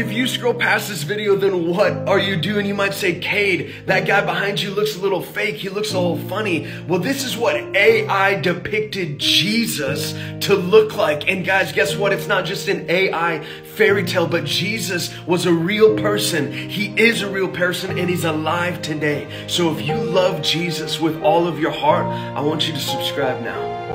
If you scroll past this video, then what are you doing? You might say, Kade, that guy behind you looks a little fake. He looks a little funny. Well, this is what AI depicted Jesus to look like. And guys, guess what? It's not just an AI fairy tale, but Jesus was a real person. He is a real person and he's alive today. So if you love Jesus with all of your heart, I want you to subscribe now.